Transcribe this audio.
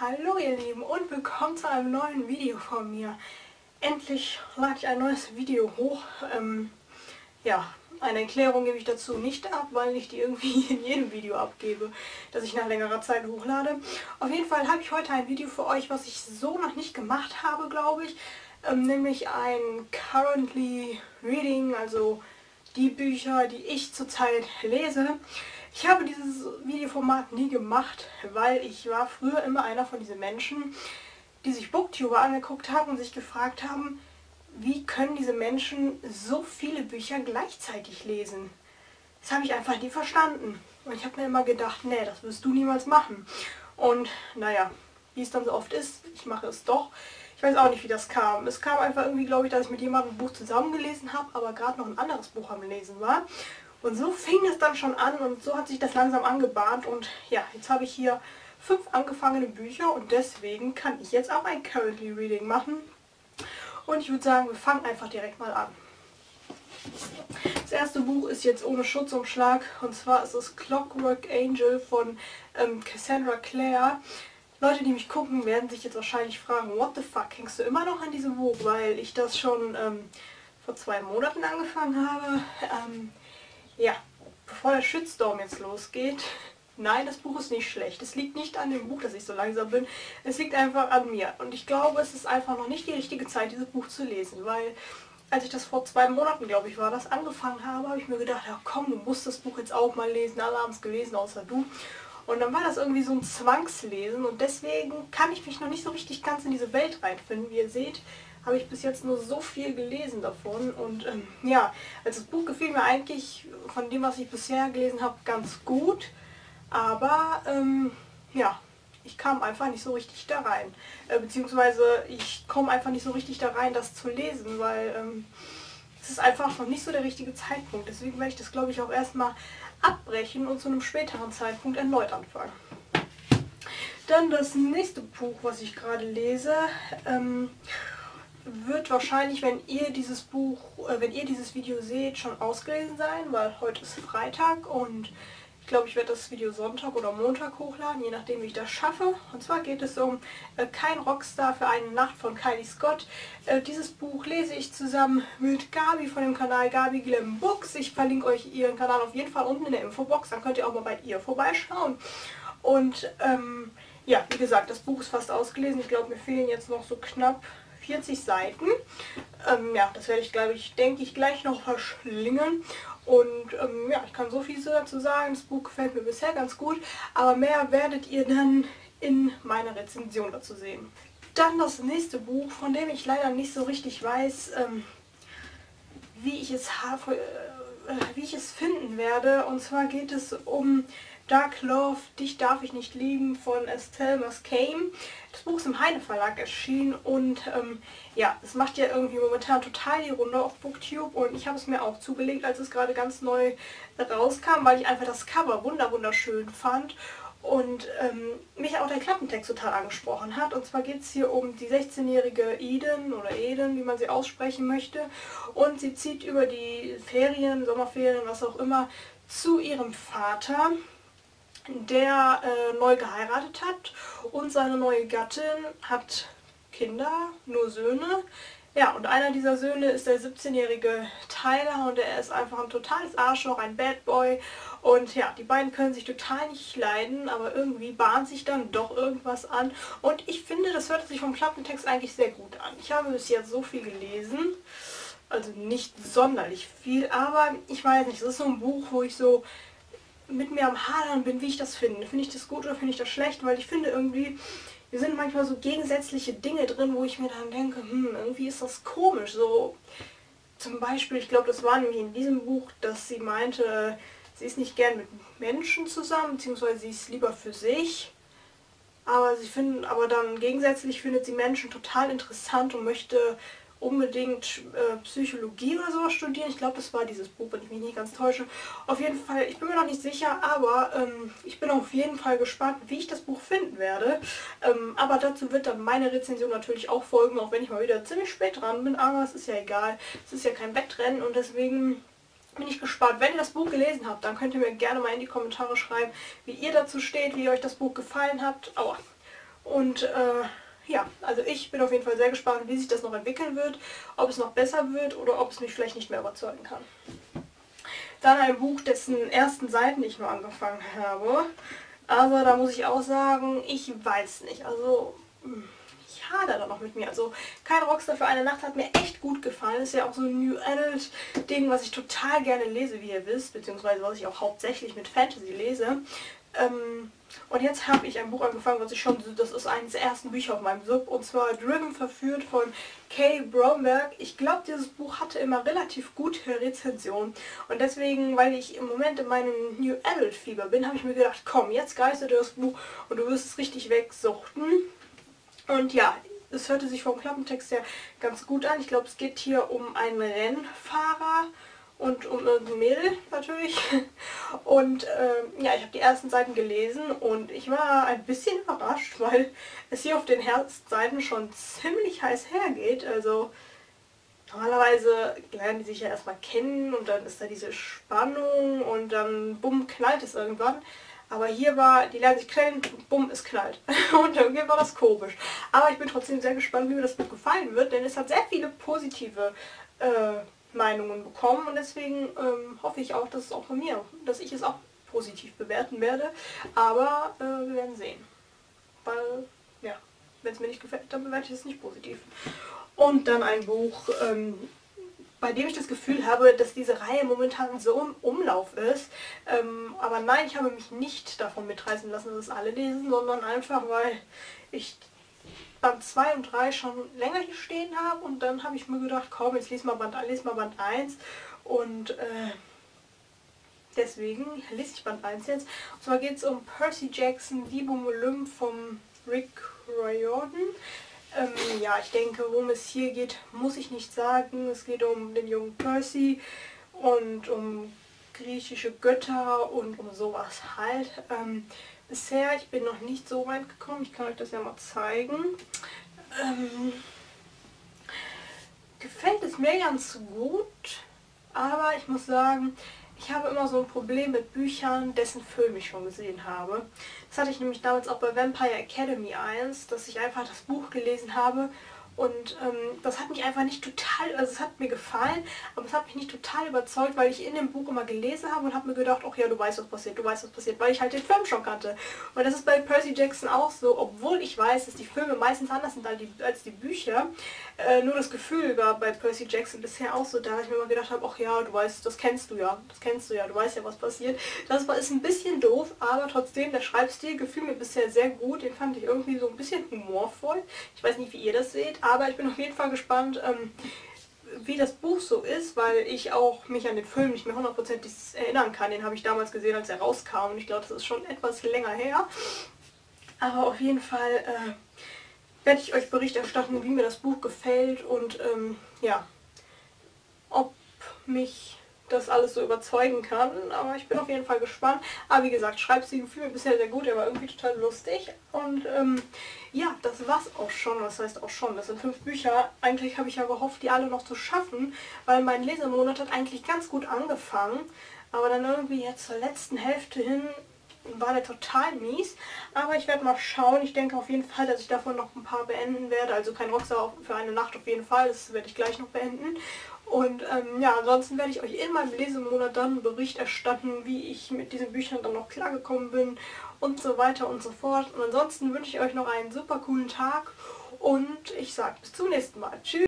Hallo ihr Lieben und willkommen zu einem neuen Video von mir. Endlich lade ich ein neues Video hoch. Ähm, ja, eine Erklärung gebe ich dazu nicht ab, weil ich die irgendwie in jedem Video abgebe, das ich nach längerer Zeit hochlade. Auf jeden Fall habe ich heute ein Video für euch, was ich so noch nicht gemacht habe, glaube ich. Ähm, nämlich ein Currently Reading, also die Bücher, die ich zurzeit lese. Ich habe dieses Videoformat nie gemacht, weil ich war früher immer einer von diesen Menschen, die sich Booktuber angeguckt haben und sich gefragt haben, wie können diese Menschen so viele Bücher gleichzeitig lesen? Das habe ich einfach nie verstanden. Und ich habe mir immer gedacht, nee, das wirst du niemals machen. Und naja, wie es dann so oft ist, ich mache es doch. Ich weiß auch nicht, wie das kam. Es kam einfach irgendwie, glaube ich, dass ich mit jemandem ein Buch zusammengelesen habe, aber gerade noch ein anderes Buch am Lesen war. Und so fing es dann schon an und so hat sich das langsam angebahnt. Und ja, jetzt habe ich hier fünf angefangene Bücher und deswegen kann ich jetzt auch ein Currently Reading machen. Und ich würde sagen, wir fangen einfach direkt mal an. Das erste Buch ist jetzt ohne Schutzumschlag und zwar ist es Clockwork Angel von ähm, Cassandra Clare. Leute, die mich gucken, werden sich jetzt wahrscheinlich fragen, what the fuck, hängst du immer noch an diesem Buch? Weil ich das schon ähm, vor zwei Monaten angefangen habe. Ähm, ja, bevor der Shitstorm jetzt losgeht, Nein, das Buch ist nicht schlecht. Es liegt nicht an dem Buch, dass ich so langsam bin. Es liegt einfach an mir. Und ich glaube, es ist einfach noch nicht die richtige Zeit, dieses Buch zu lesen. Weil als ich das vor zwei Monaten, glaube ich, war, das angefangen habe, habe ich mir gedacht, ja komm, du musst das Buch jetzt auch mal lesen. Alle haben es gelesen, außer du. Und dann war das irgendwie so ein Zwangslesen. Und deswegen kann ich mich noch nicht so richtig ganz in diese Welt reinfinden. Wie ihr seht, habe ich bis jetzt nur so viel gelesen davon. Und ähm, ja, also das Buch gefiel mir eigentlich von dem, was ich bisher gelesen habe, ganz gut. Aber ähm, ja, ich kam einfach nicht so richtig da rein. Äh, beziehungsweise ich komme einfach nicht so richtig da rein, das zu lesen, weil ähm, es ist einfach noch nicht so der richtige Zeitpunkt. Deswegen werde ich das, glaube ich, auch erstmal abbrechen und zu einem späteren Zeitpunkt erneut anfangen. Dann das nächste Buch, was ich gerade lese, ähm, wird wahrscheinlich, wenn ihr dieses Buch, äh, wenn ihr dieses Video seht, schon ausgelesen sein, weil heute ist Freitag und ich glaube, ich werde das Video Sonntag oder Montag hochladen, je nachdem, wie ich das schaffe. Und zwar geht es um äh, Kein Rockstar für eine Nacht von Kylie Scott. Äh, dieses Buch lese ich zusammen mit Gabi von dem Kanal Gabi Glam Books. Ich verlinke euch ihren Kanal auf jeden Fall unten in der Infobox, dann könnt ihr auch mal bei ihr vorbeischauen. Und ähm, ja, wie gesagt, das Buch ist fast ausgelesen. Ich glaube, mir fehlen jetzt noch so knapp 40 Seiten. Ähm, ja, das werde ich, glaube ich, denke ich, gleich noch verschlingen. Und ähm, ja, ich kann so viel dazu sagen. Das Buch gefällt mir bisher ganz gut, aber mehr werdet ihr dann in meiner Rezension dazu sehen. Dann das nächste Buch, von dem ich leider nicht so richtig weiß, ähm, wie, ich es habe, äh, wie ich es finden werde. Und zwar geht es um Dark Love, Dich darf ich nicht lieben von Estelle Mascame. Das Buch ist im Heine Verlag erschienen und ähm, ja, es macht ja irgendwie momentan total die Runde auf Booktube und ich habe es mir auch zugelegt, als es gerade ganz neu rauskam, weil ich einfach das Cover wunder wunderschön fand und ähm, mich auch der Klappentext total angesprochen hat. Und zwar geht es hier um die 16-jährige Eden oder Eden, wie man sie aussprechen möchte. Und sie zieht über die Ferien, Sommerferien, was auch immer, zu ihrem Vater der äh, neu geheiratet hat und seine neue Gattin hat Kinder, nur Söhne. Ja, und einer dieser Söhne ist der 17-jährige Tyler und er ist einfach ein totales Arschloch, ein Bad Boy. Und ja, die beiden können sich total nicht leiden, aber irgendwie bahnt sich dann doch irgendwas an. Und ich finde, das hört sich vom Klappentext eigentlich sehr gut an. Ich habe bis jetzt so viel gelesen, also nicht sonderlich viel, aber ich weiß nicht, es ist so ein Buch, wo ich so mit mir am Hadern bin, wie ich das finde. Finde ich das gut oder finde ich das schlecht? Weil ich finde irgendwie, wir sind manchmal so gegensätzliche Dinge drin, wo ich mir dann denke, hm, irgendwie ist das komisch. So zum Beispiel, ich glaube, das war nämlich in diesem Buch, dass sie meinte, sie ist nicht gern mit Menschen zusammen, beziehungsweise sie ist lieber für sich. Aber sie finden, aber dann gegensätzlich findet sie Menschen total interessant und möchte unbedingt äh, Psychologie oder sowas studieren. Ich glaube, das war dieses Buch, wenn ich mich nicht ganz täusche. Auf jeden Fall, ich bin mir noch nicht sicher, aber ähm, ich bin auf jeden Fall gespannt, wie ich das Buch finden werde. Ähm, aber dazu wird dann meine Rezension natürlich auch folgen, auch wenn ich mal wieder ziemlich spät dran bin. Aber es ist ja egal. Es ist ja kein Wettrennen und deswegen bin ich gespannt. Wenn ihr das Buch gelesen habt, dann könnt ihr mir gerne mal in die Kommentare schreiben, wie ihr dazu steht, wie euch das Buch gefallen hat. Aua. Und äh, ja, also ich bin auf jeden Fall sehr gespannt, wie sich das noch entwickeln wird, ob es noch besser wird oder ob es mich vielleicht nicht mehr überzeugen kann. Dann ein Buch, dessen ersten Seiten ich nur angefangen habe. Aber da muss ich auch sagen, ich weiß nicht. Also hm, ich hader da noch mit mir. Also kein Rockstar für eine Nacht hat mir echt gut gefallen. Ist ja auch so ein New Adult Ding, was ich total gerne lese, wie ihr wisst. Beziehungsweise was ich auch hauptsächlich mit Fantasy lese. Ähm, und jetzt habe ich ein Buch angefangen, was ich schon, das ist eines der ersten Bücher auf meinem Sub, und zwar Driven Verführt von Kay Bromberg. Ich glaube, dieses Buch hatte immer relativ gute Rezensionen. Und deswegen, weil ich im Moment in meinem New Adult Fieber bin, habe ich mir gedacht, komm, jetzt geistert das Buch und du wirst es richtig wegsuchten. Und ja, es hörte sich vom Klappentext her ganz gut an. Ich glaube, es geht hier um einen Rennfahrer und um irgendein Mädel natürlich. Und ähm, ja, ich habe die ersten Seiten gelesen und ich war ein bisschen überrascht, weil es hier auf den Herzseiten schon ziemlich heiß hergeht. Also normalerweise lernen die sich ja erstmal kennen und dann ist da diese Spannung und dann bumm knallt es irgendwann. Aber hier war, die lernen sich kennen, bumm, es knallt. Und irgendwie war das komisch. Aber ich bin trotzdem sehr gespannt, wie mir das Buch gefallen wird, denn es hat sehr viele positive äh, Meinungen bekommen und deswegen ähm, hoffe ich auch, dass es auch von mir, dass ich es auch positiv bewerten werde. Aber äh, wir werden sehen. Weil, ja, wenn es mir nicht gefällt, dann bewerte ich es nicht positiv. Und dann ein Buch, ähm, bei dem ich das Gefühl habe, dass diese Reihe momentan so im Umlauf ist. Ähm, aber nein, ich habe mich nicht davon mitreißen lassen, dass es alle lesen, sondern einfach, weil ich Band 2 und 3 schon länger hier stehen habe und dann habe ich mir gedacht, komm, jetzt lese mal Band, lese mal Band 1 und äh, deswegen lese ich Band 1 jetzt. Und zwar geht es um Percy Jackson, Die Olymp vom Rick Riordan. Ähm, ja, ich denke, worum es hier geht, muss ich nicht sagen. Es geht um den jungen Percy und um griechische Götter und um sowas halt. Ähm, bisher, ich bin noch nicht so weit gekommen, ich kann euch das ja mal zeigen. Ähm, gefällt es mir ganz gut, aber ich muss sagen, ich habe immer so ein Problem mit Büchern, dessen Film ich schon gesehen habe. Das hatte ich nämlich damals auch bei Vampire Academy 1, dass ich einfach das Buch gelesen habe und ähm, das hat mich einfach nicht total, also es hat mir gefallen, aber es hat mich nicht total überzeugt, weil ich in dem Buch immer gelesen habe und habe mir gedacht, ach ja, du weißt, was passiert, du weißt, was passiert, weil ich halt den Film schon kannte. Und das ist bei Percy Jackson auch so, obwohl ich weiß, dass die Filme meistens anders sind als die, als die Bücher. Äh, nur das Gefühl war bei Percy Jackson bisher auch so da, ich mir immer gedacht habe, ach ja, du weißt, das kennst du ja, das kennst du ja, du weißt ja, was passiert. Das war, ist ein bisschen doof, aber trotzdem, der Schreibstil gefiel mir bisher sehr gut, den fand ich irgendwie so ein bisschen humorvoll. Ich weiß nicht, wie ihr das seht, aber ich bin auf jeden Fall gespannt, ähm, wie das Buch so ist, weil ich auch mich an den Film nicht mehr hundertprozentig erinnern kann. Den habe ich damals gesehen, als er rauskam und ich glaube, das ist schon etwas länger her. Aber auf jeden Fall äh, werde ich euch Bericht erstatten, wie mir das Buch gefällt und ähm, ja, ob mich das alles so überzeugen kann. Aber ich bin auf jeden Fall gespannt. Aber wie gesagt, Schreibstil gefiel mir bisher sehr gut. Er war irgendwie total lustig. Und ähm, ja, das war's auch schon. Was heißt auch schon? Das sind fünf Bücher. Eigentlich habe ich ja gehofft, die alle noch zu schaffen, weil mein Lesemonat hat eigentlich ganz gut angefangen. Aber dann irgendwie jetzt zur letzten Hälfte hin war der total mies. Aber ich werde mal schauen. Ich denke auf jeden Fall, dass ich davon noch ein paar beenden werde. Also kein Rockstar für eine Nacht auf jeden Fall. Das werde ich gleich noch beenden. Und ähm, ja, ansonsten werde ich euch in meinem Lesemonat dann einen Bericht erstatten, wie ich mit diesen Büchern dann noch klargekommen bin und so weiter und so fort. Und ansonsten wünsche ich euch noch einen super coolen Tag und ich sage bis zum nächsten Mal. Tschüss!